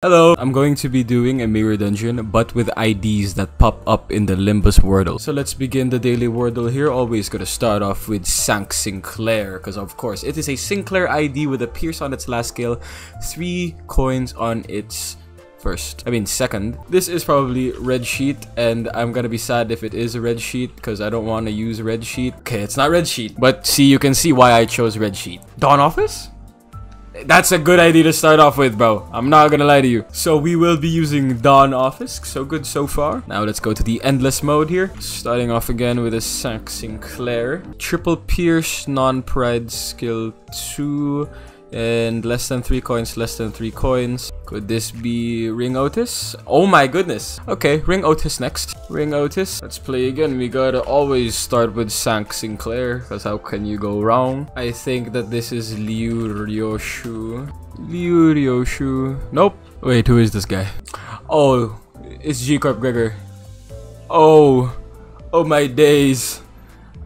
Hello, I'm going to be doing a mirror dungeon, but with IDs that pop up in the Limbus Wordle. So let's begin the daily Wordle here. Always gonna start off with Sank Sinclair, because of course it is a Sinclair ID with a pierce on its last skill, three coins on its first. I mean second. This is probably red sheet and I'm gonna be sad if it is a red sheet because I don't want to use red sheet. Okay, it's not red sheet, but see you can see why I chose red sheet. Dawn Office? That's a good idea to start off with, bro. I'm not gonna lie to you. So we will be using Dawn Office. So good so far. Now let's go to the Endless mode here. Starting off again with a Sank Sinclair. Triple Pierce, Non-Pride, Skill 2. And less than 3 coins, less than 3 coins. Could this be Ring Outis? Oh my goodness. Okay, Ring Outis next. Ring Outis. Let's play again. We gotta always start with Sank Sinclair. Because how can you go wrong? I think that this is Liu Ryoshu. Liu Ryoshu. Nope. Wait, who is this guy? Oh, it's G-Corp Gregor. Oh. Oh my days.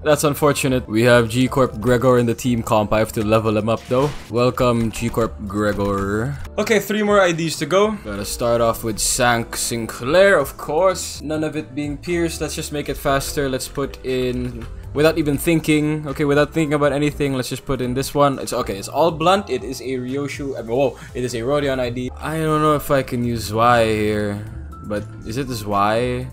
That's unfortunate. We have G-Corp Gregor in the team comp. I have to level him up though. Welcome G-Corp Gregor. Okay, three more IDs to go. Gotta start off with Sank Sinclair, of course. None of it being pierced. Let's just make it faster. Let's put in without even thinking okay without thinking about anything let's just put in this one it's okay it's all blunt it is a ryoshu I mean, whoa it is a rodion id i don't know if i can use y here but is it this y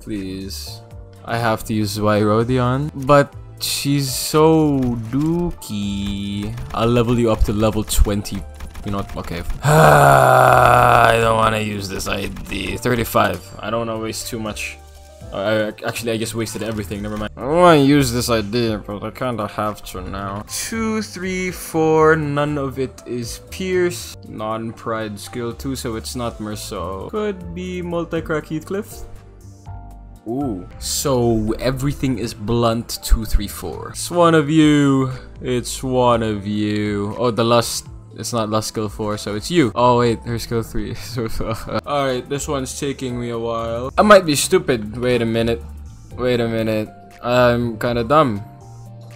please I have to use Rodion, but she's so dookie. I'll level you up to level 20. You know what? Okay. I don't want to use this ID. 35. I don't want to waste too much. Uh, I, actually, I just wasted everything. Never mind. I want to use this idea, but I kind of have to now. Two, three, four. None of it is Pierce. Non-Pride skill 2, so it's not Meursault. Could be Multi-Crack Heathcliff. Ooh. So everything is blunt 234. It's one of you. It's one of you. Oh, the lust. It's not lust skill 4, so it's you. Oh, wait, her skill 3. Uh, alright, this one's taking me a while. I might be stupid. Wait a minute. Wait a minute. I'm kinda dumb.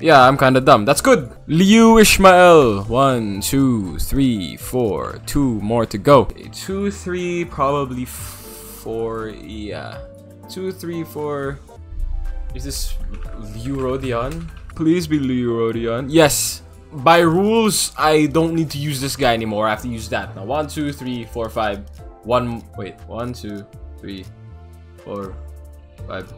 Yeah, I'm kinda dumb. That's good. Liu Ishmael. One, two, three, four. Two more to go. Okay, two, three, probably four. Yeah. Two, three, four. Is this Liu Rodion? Please be Liu Rodion. Yes. By rules, I don't need to use this guy anymore. I have to use that. Now, one, two, three, four, five. One, wait. One, two, three, four, five.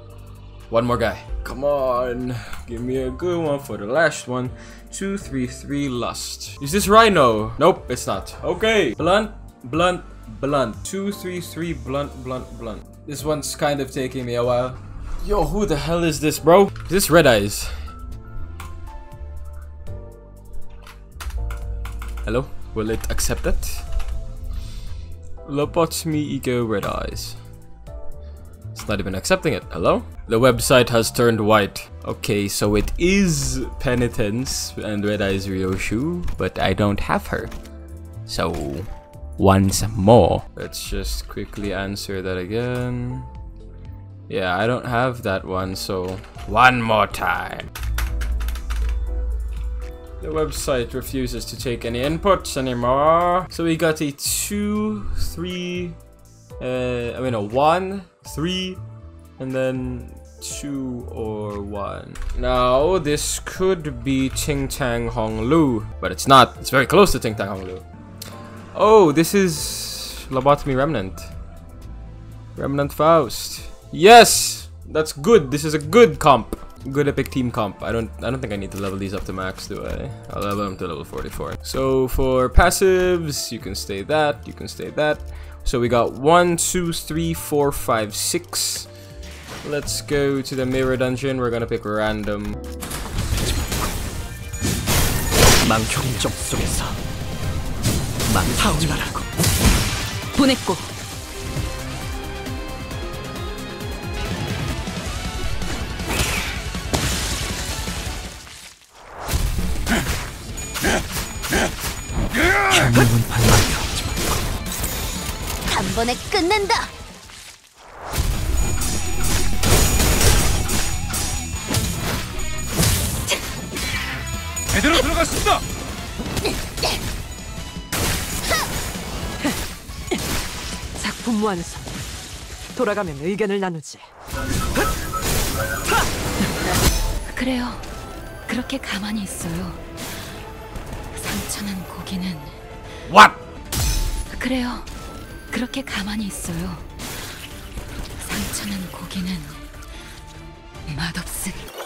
One more guy. Come on. Give me a good one for the last one. Two, three, three, lust. Is this Rhino? Nope, it's not. Okay. Blunt, blunt, blunt. Two, three, three, blunt, blunt, blunt. This one's kind of taking me a while. Yo, who the hell is this, bro? This Red Eyes? Hello? Will it accept that? Lobotomy Ego Red Eyes. It's not even accepting it. Hello? The website has turned white. Okay, so it is Penitence and Red Eyes Ryoshu, but I don't have her. So, once more. Let's just quickly answer that again. Yeah, I don't have that one, so one more time. The website refuses to take any inputs anymore. So we got a two, three, uh, I mean a one, three, and then two or one. Now this could be Ting Tang Hong Lu, but it's not. It's very close to Ting Tang Hong Lu. Oh, this is Lobotomy Remnant. Remnant Faust. Yes! That's good. This is a good comp. Good epic team comp. I don't I don't think I need to level these up to max, do I? I'll level them to level 44. So for passives, you can stay that, you can stay that. So we got one, two, three, four, five, six. Let's go to the mirror dungeon. We're gonna pick random. 타올라라고 보냈고 결국은 발망이 없지만 한 번에 끝낸다. 제대로 들어갔습니다. 분무하는 선. 돌아가면 의견을 나누지. 그래요. 그렇게 가만히 있어요. 상처난 고기는 What? 그래요. 그렇게 가만히 있어요. 상처난 고기는 맛없으니.